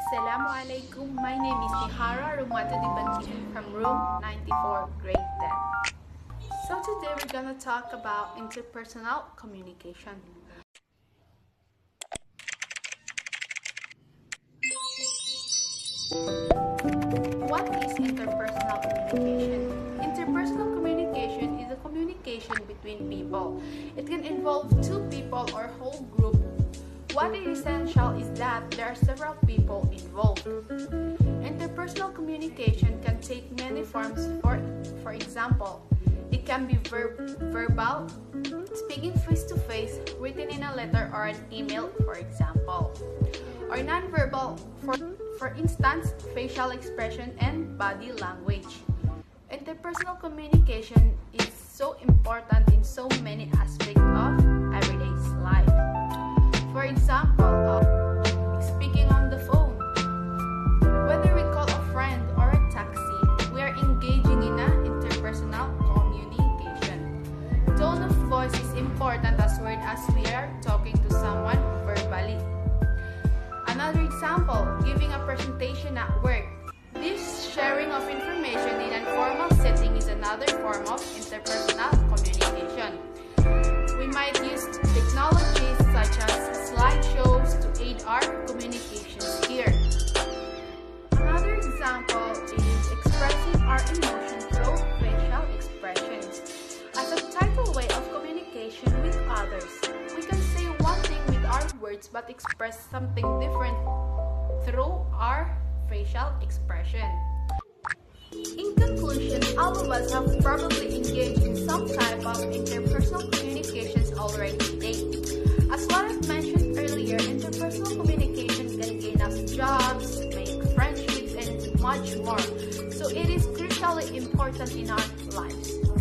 Assalamualaikum. My name is Nihara Dibangkitun from room 94, grade 10. So today we're gonna talk about interpersonal communication. What is interpersonal communication? Interpersonal communication is a communication between people. It can involve two people or whole group what is essential is that there are several people involved. Interpersonal communication can take many forms. For, for example, it can be verb, verbal, speaking face to face, written in a letter or an email, for example, or nonverbal, for, for instance, facial expression and body language. Interpersonal communication is voice is important as well as we are talking to someone verbally. Another example, giving a presentation at work. This sharing of information in an formal setting is another form of interpersonal communication. We might use technologies such as words but express something different through our facial expression. In conclusion, all of us have probably engaged in some type of interpersonal communications already today. As I've mentioned interpersonal communication can gain us jobs, make friendships, and much more. So it is crucially important in our life.